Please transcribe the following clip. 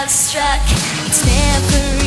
love struck. It's never.